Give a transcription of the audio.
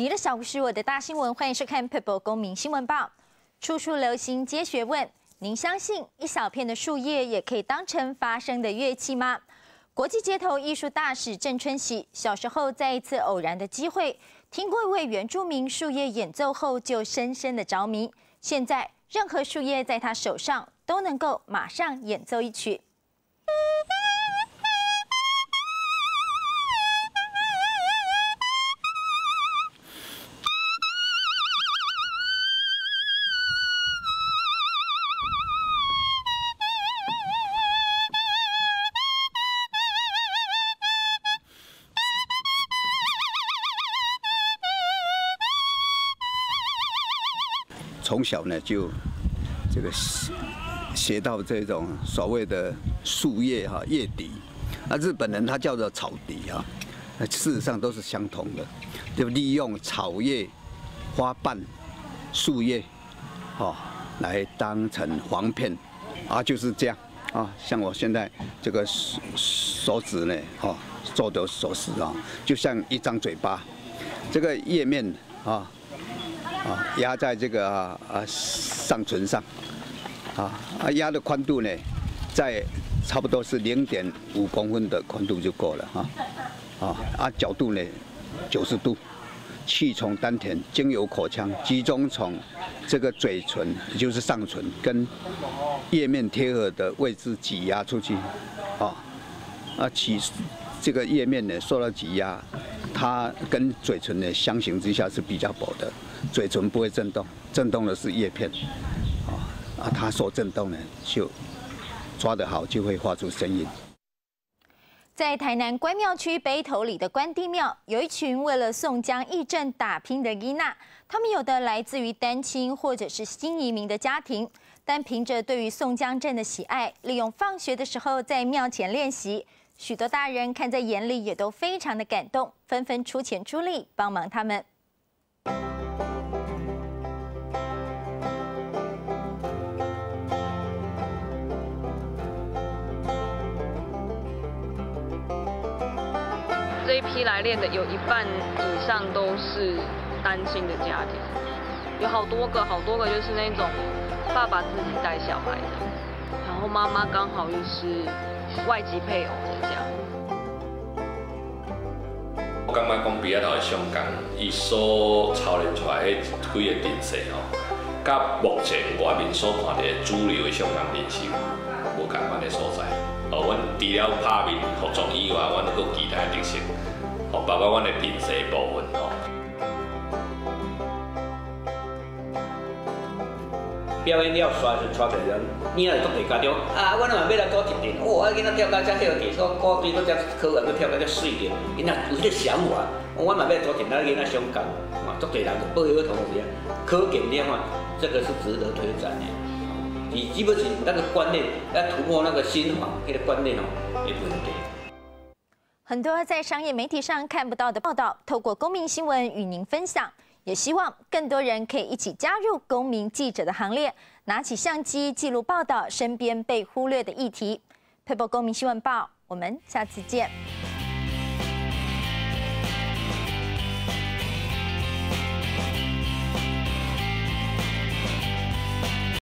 你的小故事，我的大新闻，欢迎收看《People 公民新闻报》。处处流行皆学问，您相信一小片的树叶也可以当成发声的乐器吗？国际街头艺术大使郑春喜小时候在一次偶然的机会，听过一位原住民树叶演奏后，就深深的着迷。现在任何树叶在他手上都能够马上演奏一曲。从小呢就这个学到这种所谓的树叶哈叶笛，那日本人他叫做草笛啊，那事实上都是相同的，就利用草叶、花瓣、树叶，哦来当成簧片，啊就是这样啊，像我现在这个手手指呢，哦做的手势啊，就像一张嘴巴，这个叶面啊。压在这个啊上唇上，啊啊压的宽度呢，在差不多是零点五公分的宽度就够了哈，啊啊角度呢九十度，气从丹田经由口腔集中从这个嘴唇，也就是上唇跟叶面贴合的位置挤压出去，啊啊起这个叶面呢受到挤压。它跟嘴唇的相形之下是比较薄的，嘴唇不会震动，震动的是叶片，啊啊，它所震动呢就抓得好，就会发出声音。在台南关庙区北头里的关帝庙，有一群为了宋江义阵打拼的伊娜，他们有的来自于单亲或者是新移民的家庭，但凭着对于宋江镇的喜爱，利用放学的时候在庙前练习。许多大人看在眼里，也都非常的感动，纷纷出钱出力帮忙他们。这一批来练的，有一半以上都是单亲的家庭，有好多个，好多个就是那种爸爸自己带小孩的，然后妈妈刚好又是。外籍配偶这样。我感觉讲比较头的香港，伊所操练出来迄几个阵势吼，甲目前外面所看的主流的相共练习无共款的所在。哦，阮除了拍面服装以外，阮还有其他特色，哦，包括阮的平时部分吼。表演了，人，你地家长，啊，我那嘛要来搞一点，哇，囡仔跳到遮晓点，说高低搁遮考完搁跳到遮水点，囡仔有想法，我嘛要囡仔相共，啊，足侪人报许同学，可见了嘛，这个是值得推展的。你基本上那个观念要突破那个心法，那个观念哦，也不能给。很多在商业媒体上看不到的报道，透过公民新闻与您分享。也希望更多人可以一起加入公民记者的行列，拿起相机记录报道身边被忽略的议题。p e o p l e 公民新闻报，我们下次见。